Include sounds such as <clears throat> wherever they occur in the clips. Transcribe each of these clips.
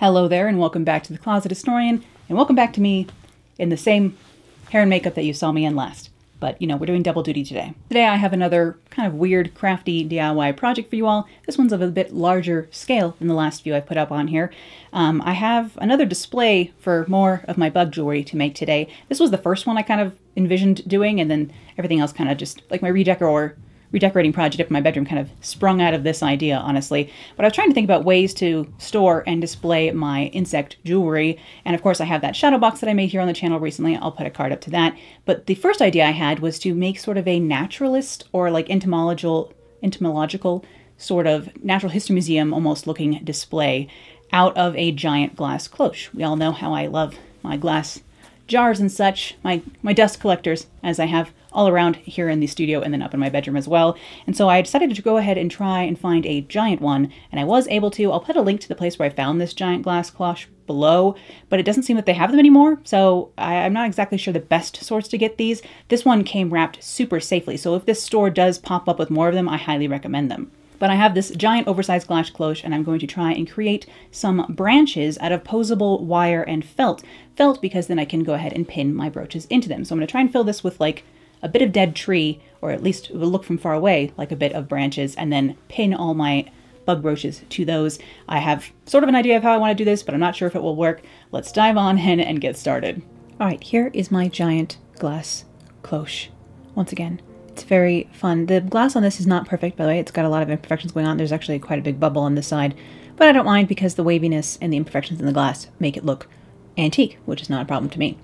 Hello there, and welcome back to the Closet Historian, and welcome back to me in the same hair and makeup that you saw me in last. But, you know, we're doing double duty today. Today I have another kind of weird, crafty DIY project for you all. This one's of a bit larger scale than the last few I put up on here. Um, I have another display for more of my bug jewelry to make today. This was the first one I kind of envisioned doing, and then everything else kind of just, like my redecor redecorating project up in my bedroom kind of sprung out of this idea, honestly. But I was trying to think about ways to store and display my insect jewelry. And of course, I have that shadow box that I made here on the channel recently. I'll put a card up to that. But the first idea I had was to make sort of a naturalist or like entomological, entomological sort of natural history museum almost looking display out of a giant glass cloche. We all know how I love my glass jars and such, my, my dust collectors, as I have all around here in the studio and then up in my bedroom as well. And so I decided to go ahead and try and find a giant one, and I was able to. I'll put a link to the place where I found this giant glass cloche below, but it doesn't seem that they have them anymore, so I, am not exactly sure the best source to get these. This one came wrapped super safely, so if this store does pop up with more of them, I highly recommend them. But I have this giant oversized glass cloche and I'm going to try and create some branches out of posable wire and felt. Felt because then I can go ahead and pin my brooches into them. So I'm going to try and fill this with like a bit of dead tree, or at least it will look from far away like a bit of branches, and then pin all my bug brooches to those. I have sort of an idea of how I want to do this, but I'm not sure if it will work. Let's dive on in and get started. All right, here is my giant glass cloche. Once again, it's very fun. The glass on this is not perfect, by the way. It's got a lot of imperfections going on. There's actually quite a big bubble on this side, but I don't mind because the waviness and the imperfections in the glass make it look antique, which is not a problem to me.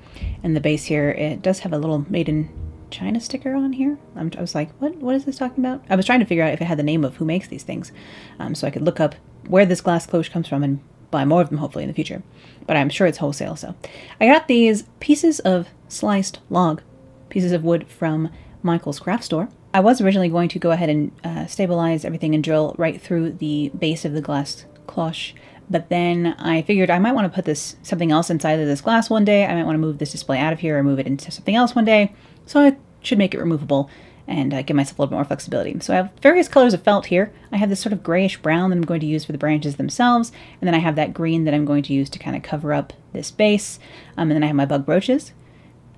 And the base here, it does have a little made in China sticker on here. I'm, i was like, what? What is this talking about? I was trying to figure out if it had the name of who makes these things, um, so I could look up where this glass cloche comes from and buy more of them hopefully in the future. But I'm sure it's wholesale. So I got these pieces of sliced log, pieces of wood from Michael's craft store. I was originally going to go ahead and uh, stabilize everything and drill right through the base of the glass cloche but then I figured I might want to put this something else inside of this glass one day. I might want to move this display out of here or move it into something else one day. So I should make it removable and uh, give myself a little bit more flexibility. So I have various colors of felt here. I have this sort of grayish brown that I'm going to use for the branches themselves, and then I have that green that I'm going to use to kind of cover up this base. Um, and then I have my bug brooches,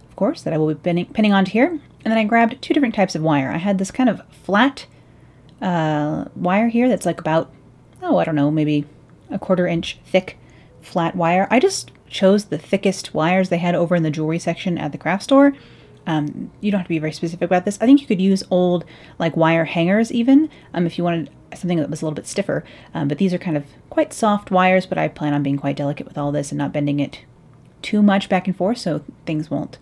of course, that I will be pinning, pinning onto here. And then I grabbed two different types of wire. I had this kind of flat uh, wire here that's like about, oh, I don't know, maybe a quarter inch thick flat wire. I just chose the thickest wires they had over in the jewelry section at the craft store um, you don't have to be very specific about this. I think you could use old like wire hangers even um, if you wanted something that was a little bit stiffer. Um, but these are kind of quite soft wires, but I plan on being quite delicate with all this and not bending it too much back and forth so things won't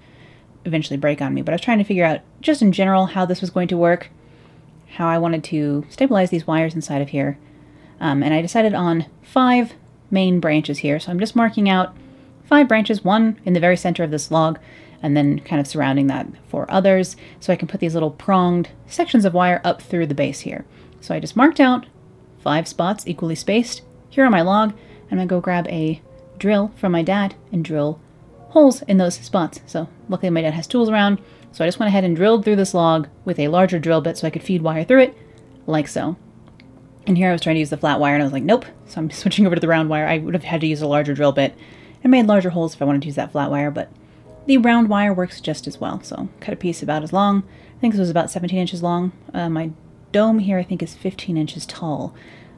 eventually break on me. But I was trying to figure out just in general how this was going to work, how I wanted to stabilize these wires inside of here. Um, and I decided on five main branches here. So I'm just marking out five branches, one in the very center of this log, and then kind of surrounding that for others. So I can put these little pronged sections of wire up through the base here. So I just marked out five spots equally spaced here on my log. And I'm gonna go grab a drill from my dad and drill holes in those spots. So luckily my dad has tools around. So I just went ahead and drilled through this log with a larger drill bit so I could feed wire through it, like so. And here I was trying to use the flat wire and I was like, nope. So I'm <laughs> switching over to the round wire. I would have had to use a larger drill bit and made larger holes if I wanted to use that flat wire, but the round wire works just as well, so cut a piece about as long. I think this was about 17 inches long. Uh, my dome here I think is 15 inches tall,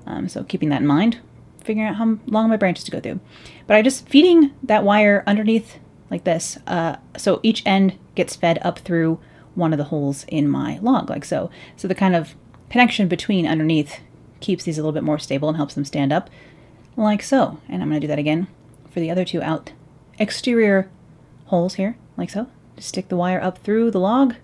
um, so keeping that in mind, figuring out how long my branches to go through. But I'm just feeding that wire underneath like this, uh, so each end gets fed up through one of the holes in my log, like so. So the kind of connection between underneath keeps these a little bit more stable and helps them stand up, like so. And I'm going to do that again for the other two out exterior holes here, like so. Just stick the wire up through the log,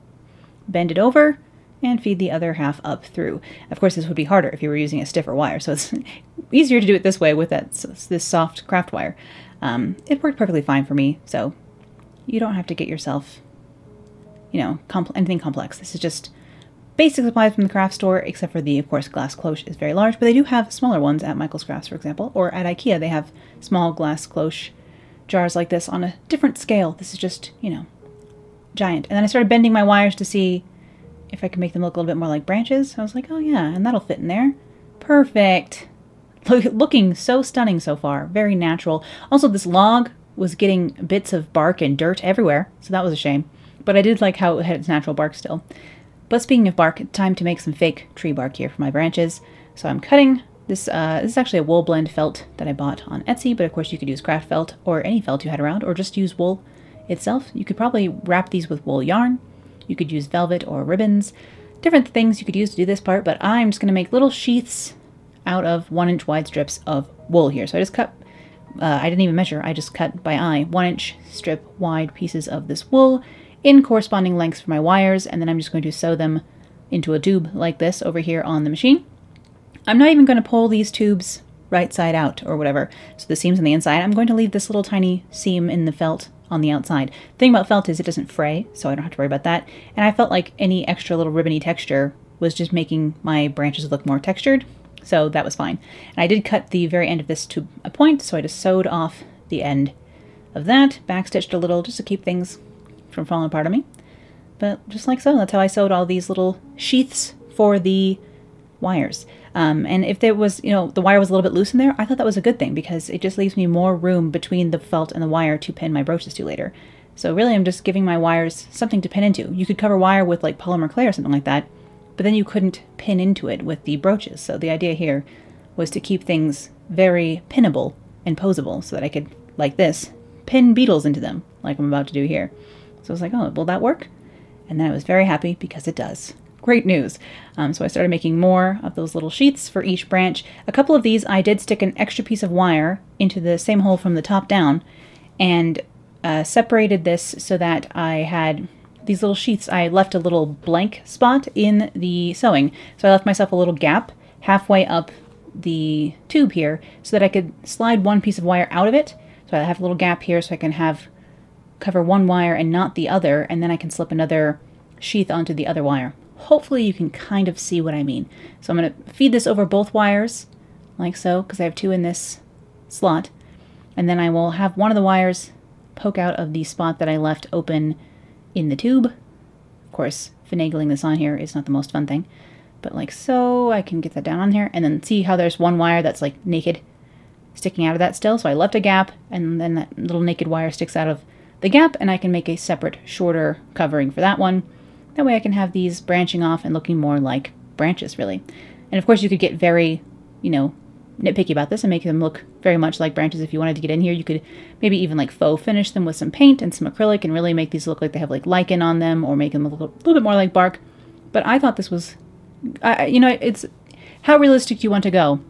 bend it over, and feed the other half up through. Of course, this would be harder if you were using a stiffer wire, so it's <laughs> easier to do it this way with that this soft craft wire. Um, it worked perfectly fine for me, so you don't have to get yourself, you know, anything complex. This is just basic supplies from the craft store, except for the, of course, glass cloche is very large, but they do have smaller ones at Michael's Crafts, for example, or at IKEA they have small glass cloche jars like this on a different scale. This is just, you know, giant. And then I started bending my wires to see if I could make them look a little bit more like branches. I was like, oh yeah, and that'll fit in there. Perfect. looking so stunning so far. Very natural. Also, this log was getting bits of bark and dirt everywhere, so that was a shame. But I did like how it had its natural bark still. But speaking of bark, time to make some fake tree bark here for my branches. So I'm cutting this. Uh, this is actually a wool blend felt that I bought on Etsy, but of course you could use craft felt or any felt you had around, or just use wool itself. You could probably wrap these with wool yarn. You could use velvet or ribbons. Different things you could use to do this part, but I'm just going to make little sheaths out of one inch wide strips of wool here. So I just cut, uh, I didn't even measure, I just cut by eye one inch strip wide pieces of this wool in corresponding lengths for my wires, and then I'm just going to sew them into a tube like this over here on the machine. I'm not even going to pull these tubes right side out or whatever, so the seam's on the inside. I'm going to leave this little tiny seam in the felt on the outside. The thing about felt is it doesn't fray, so I don't have to worry about that. And I felt like any extra little ribbony texture was just making my branches look more textured, so that was fine. And I did cut the very end of this to a point, so I just sewed off the end of that, backstitched a little just to keep things from falling apart on me. But just like so, that's how I sewed all these little sheaths for the wires. Um, and if there was, you know, the wire was a little bit loose in there, I thought that was a good thing because it just leaves me more room between the felt and the wire to pin my brooches to later. So really I'm just giving my wires something to pin into. You could cover wire with like polymer clay or something like that, but then you couldn't pin into it with the brooches. So the idea here was to keep things very pinnable and posable so that I could, like this, pin beetles into them, like I'm about to do here. So I was like, oh, will that work? And then I was very happy because it does. Great news. Um, so I started making more of those little sheets for each branch. A couple of these I did stick an extra piece of wire into the same hole from the top down and uh, separated this so that I had these little sheets, I left a little blank spot in the sewing. So I left myself a little gap halfway up the tube here so that I could slide one piece of wire out of it. So I have a little gap here so I can have cover one wire and not the other, and then I can slip another sheath onto the other wire. Hopefully you can kind of see what I mean. So I'm going to feed this over both wires, like so, because I have two in this slot. And then I will have one of the wires poke out of the spot that I left open in the tube. Of course, finagling this on here is not the most fun thing, but like so, I can get that down on here and then see how there's one wire that's like naked sticking out of that still. So I left a gap and then that little naked wire sticks out of the gap and I can make a separate shorter covering for that one. That way I can have these branching off and looking more like branches really. And of course you could get very, you know, nitpicky about this and make them look very much like branches. If you wanted to get in here, you could maybe even like faux finish them with some paint and some acrylic and really make these look like they have like lichen on them or make them look a little bit more like bark. But I thought this was, uh, you know, it's how realistic you want to go?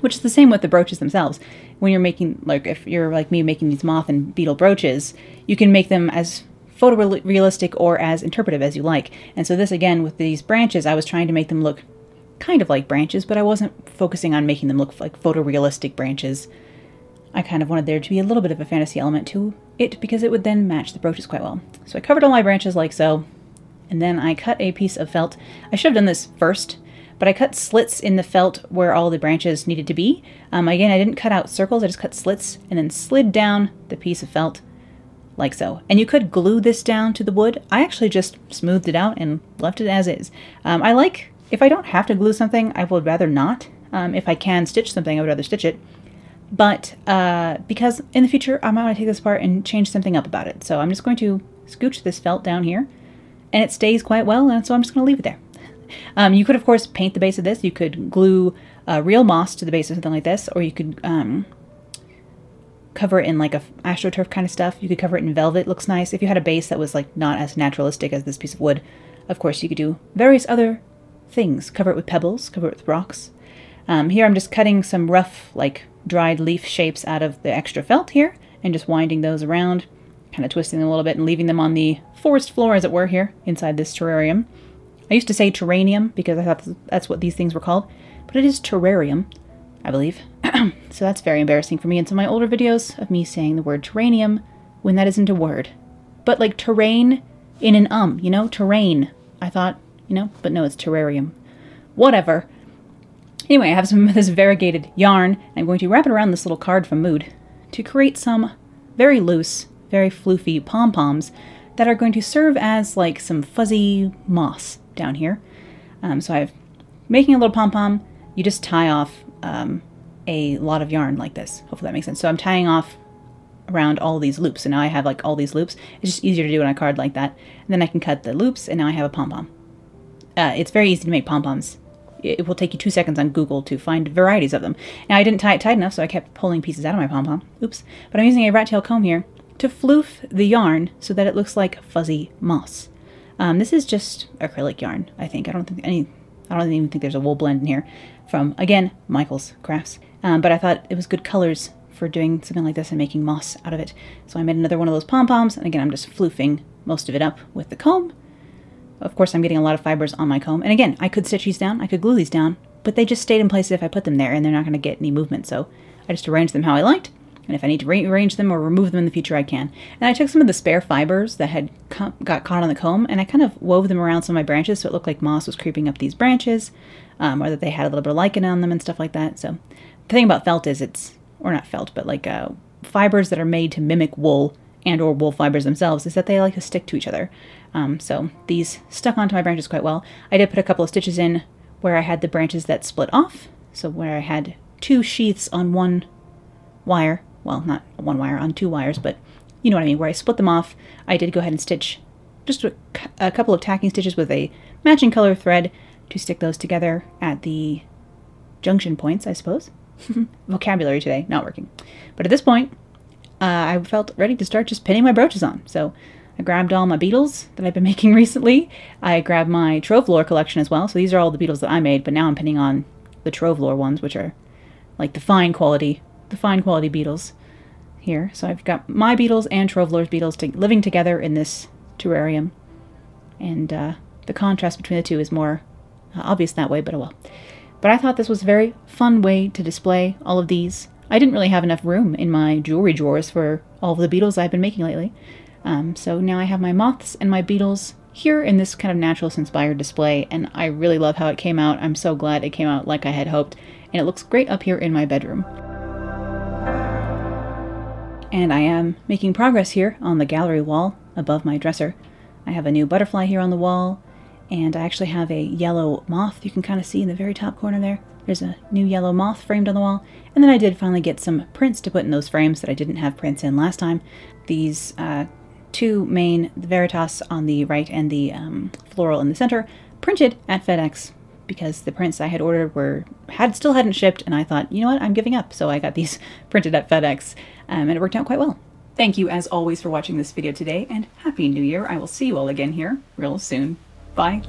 Which is the same with the brooches themselves. When you're making, like, if you're like me making these moth and beetle brooches, you can make them as photorealistic or as interpretive as you like. And so this again with these branches, I was trying to make them look kind of like branches, but I wasn't focusing on making them look like photorealistic branches. I kind of wanted there to be a little bit of a fantasy element to it because it would then match the brooches quite well. So I covered all my branches like so, and then I cut a piece of felt. I should have done this first, but I cut slits in the felt where all the branches needed to be. Um, again, I didn't cut out circles, I just cut slits and then slid down the piece of felt like so. And you could glue this down to the wood. I actually just smoothed it out and left it as is. Um, I like if I don't have to glue something, I would rather not. Um, if I can stitch something, I would rather stitch it. But uh, because in the future, I might want to take this apart and change something up about it. So I'm just going to scooch this felt down here. And it stays quite well, and so I'm just going to leave it there. <laughs> Um, you could, of course, paint the base of this. You could glue uh, real moss to the base of something like this, or you could um, cover it in like a astroturf kind of stuff. You could cover it in velvet. Looks nice. If you had a base that was like not as naturalistic as this piece of wood, of course, you could do various other things. Cover it with pebbles, cover it with rocks. Um, here I'm just cutting some rough, like dried leaf shapes out of the extra felt here and just winding those around, kind of twisting them a little bit and leaving them on the forest floor, as it were, here inside this terrarium. I used to say terranium because I thought that's what these things were called, but it is terrarium, I believe. <clears throat> so that's very embarrassing for me in some of my older videos of me saying the word terranium when that isn't a word. But like terrain in an um, you know, terrain. I thought you know? But no, it's terrarium. Whatever. Anyway, I have some of this variegated yarn, and I'm going to wrap it around this little card from Mood to create some very loose, very floofy pom-poms that are going to serve as like some fuzzy moss down here. Um, so I've making a little pom-pom, you just tie off um, a lot of yarn like this. Hopefully that makes sense. So I'm tying off around all these loops. So now I have like all these loops. It's just easier to do on a card like that. And then I can cut the loops and now I have a pom-pom. Uh, it's very easy to make pom-poms. It will take you two seconds on Google to find varieties of them. Now I didn't tie it tight enough, so I kept pulling pieces out of my pom-pom. Oops. But I'm using a rat tail comb here to floof the yarn so that it looks like fuzzy moss. Um, this is just acrylic yarn, I think. I don't think any, I don't even think there's a wool blend in here from, again, Michael's Crafts. Um, but I thought it was good colors for doing something like this and making moss out of it. So I made another one of those pom-poms, and again, I'm just floofing most of it up with the comb. Of course, I'm getting a lot of fibers on my comb. And again, I could stitch these down, I could glue these down, but they just stayed in place if I put them there, and they're not going to get any movement. So I just arranged them how I liked. And if I need to rearrange them or remove them in the future, I can. And I took some of the spare fibers that had got caught on the comb and I kind of wove them around some of my branches so it looked like moss was creeping up these branches um, or that they had a little bit of lichen on them and stuff like that. So the thing about felt is it's, or not felt, but like uh, fibers that are made to mimic wool and or wool fibers themselves is that they like to stick to each other. Um, so these stuck onto my branches quite well. I did put a couple of stitches in where I had the branches that split off. So where I had two sheaths on one wire well, not one wire on two wires, but you know what I mean, where I split them off, I did go ahead and stitch just a, a couple of tacking stitches with a matching color thread to stick those together at the junction points, I suppose. <laughs> Vocabulary today, not working. But at this point, uh, I felt ready to start just pinning my brooches on. So I grabbed all my beetles that I've been <laughs> making recently. I grabbed my Trovelore collection as well. So these are all the beetles that I made, but now I'm pinning on the Trovelore ones, which are like the fine quality the fine quality beetles here. So I've got my beetles and Trovelore's beetles to, living together in this terrarium. And uh, the contrast between the two is more uh, obvious that way, but oh well. But I thought this was a very fun way to display all of these. I didn't really have enough room in my jewelry drawers for all of the beetles I've been making lately. Um, so now I have my moths and my beetles here in this kind of naturalist inspired display, and I really love how it came out. I'm so glad it came out like I had hoped, and it looks great up here in my bedroom and I am making progress here on the gallery wall above my dresser. I have a new butterfly here on the wall, and I actually have a yellow moth you can kind of see in the very top corner there. There's a new yellow moth framed on the wall, and then I did finally get some prints to put in those frames that I didn't have prints in last time. These uh, two main, the Veritas on the right and the um, floral in the center, printed at FedEx because the prints I had ordered were had still hadn't shipped, and I thought, you know what, I'm giving up. So I got these <laughs> printed at FedEx, um, and it worked out quite well. Thank you as always for watching this video today, and Happy New Year! I will see you all again here real soon. Bye.